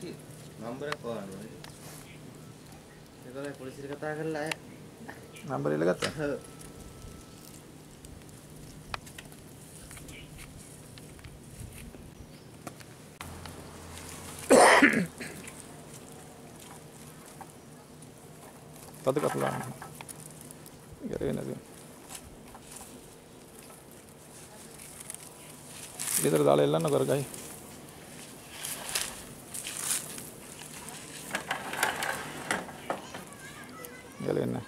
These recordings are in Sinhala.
නම්බරයක් හොයන්න ඕනේ. ඒකලයි පොලිසියට කතා කරලා අය. නම්බර් ඉල්ල ගත්තා. ඔව්. තද කපලා. ඉගෙන ගන්න. ගෙදර දාලා එල්ලන්න කරගයි. देना।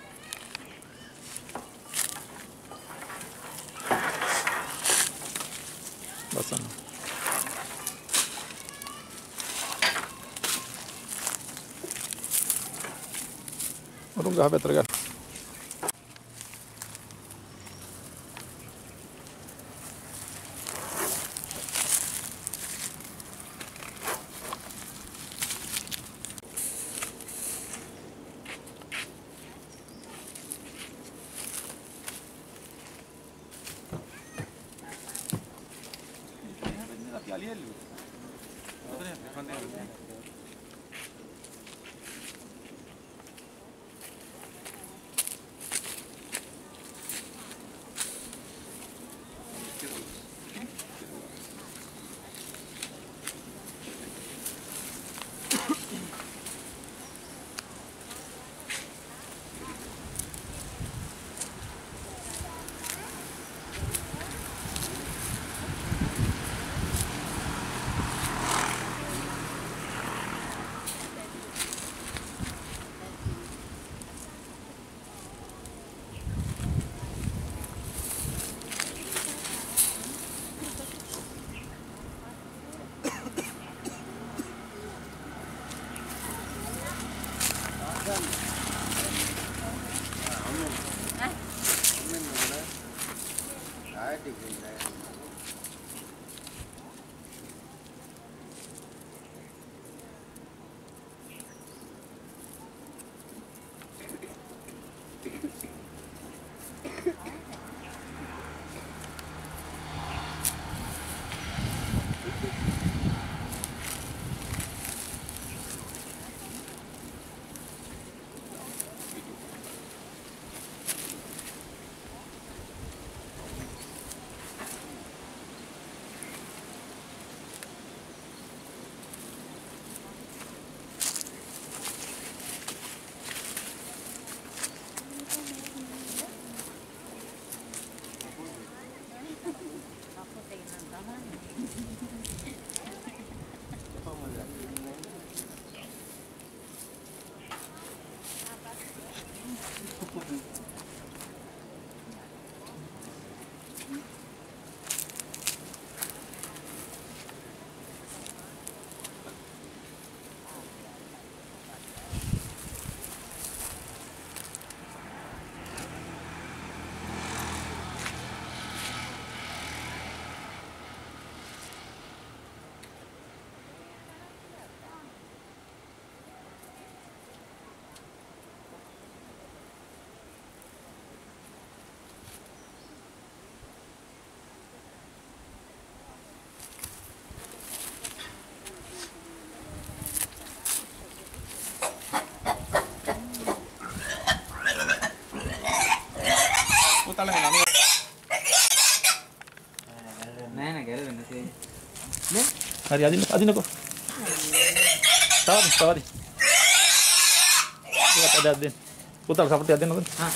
बस और गाह बेहतर Aqui, ali, ali. පුතාල මෙන්න අනුව. නෑ නෑ ගැලවෙන්න තියෙන්නේ. හරි අදින්න අදින්නකෝ. තවද තවද. ඒකට අදක් දෙන්න. පුතාල සපටි අදින්නකෝ. හා.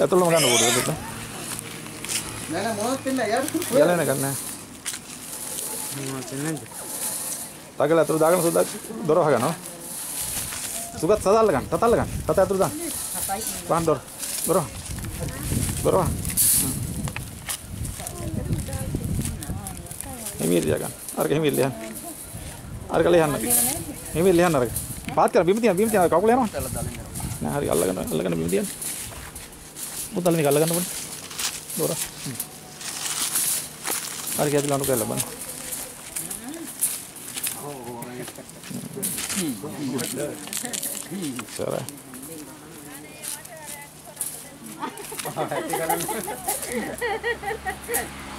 ඇතුළම ගන්න ඕනේ පුතා. නෑ නෑ මොනවද දෙන්න යාට. යලන ගන්න. මොනවද දෙන්නද? තගල ඇතුළ දාගෙන සුද්දා දොර වහගනවා. සුගත් සදාල්ල ගන්න. තතල්ල ගන්න. තත ඇතුළ දාන්න. වහන් දොර. දොර. දොර වහන්. හිමීර ගන්න. අරක හිමීර ලියන්න. අරක ලියන්න. හිමීර ලියන්න අරක. පාත් කරලා බිම තියන්න බිම තියන්න කකුල යනවා. නෑ හරි අල්ලගෙන අල්ලගෙන බිම තියන්න. මුතල මේක අල්ලගන්න ඕනේ. දොර. හරි කියලා අනු කරලා බලන්න. සරයි.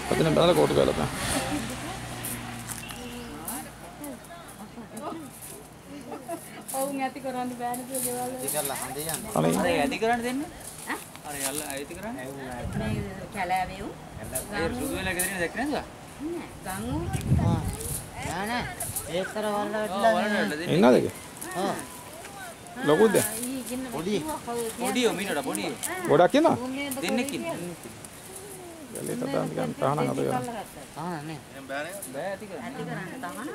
පදින බැලලා කෝටු කරලා තමයි. ඔවුන් ඇති කරන්න බෑනේ කියලා ගෙවල් වල. ඒක කරලා හන්දේ යන්නේ. අනේ අර ඇති කරන්න දෙන්නේ අර යල්ල ඇති කරන්න මේ කැලෑවේ උන් ඒ සුදු වෙලා ගෙදරින් දැක්ක නේද නෑ ගංගු ආ. නෑ නෑ. ඒක කර වල ඔව් වෙట్లా. එන්නද ඒක ආ. ලොකුද පොඩි. පොඩියෝ මීනට පොඩි ගොඩක් ඉන්නවා? දෙන්නෙක් ඉන්නේ ගලේට දාන්න ගන්න තහනම් අත ගන්න. ආ නෑ. බෑ ඇති කරන්න ඇති කරන්න තහනම්.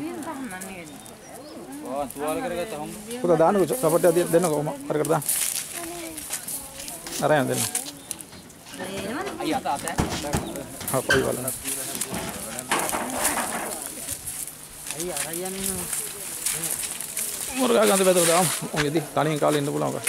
මේ තහනම් නේද ඔව් තුවාල කරගත්ත හොම් පුතා දාන්නකෝ සපෝට් එක දෙන්නකෝ ඔම අරකට දාන්න. අරයන් දෙන්න. එනවද අයිය අත අත හා පොයි වල? අයිය අර යන්නේ. முருகாக அந்த பேத்துக்கிட்டா உங்கள் இது தலையும் கால் இந்த போல அவங்க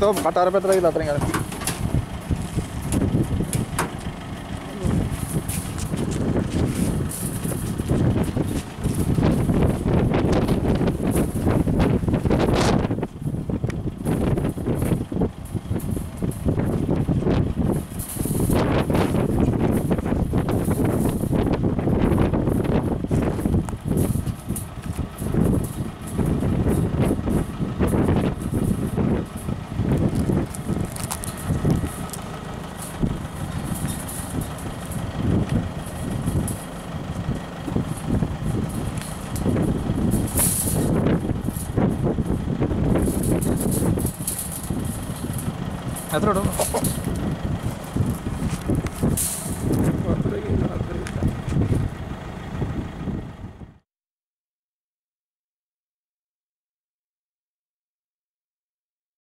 तो कटार पे तरह ही लाते हैं A troro.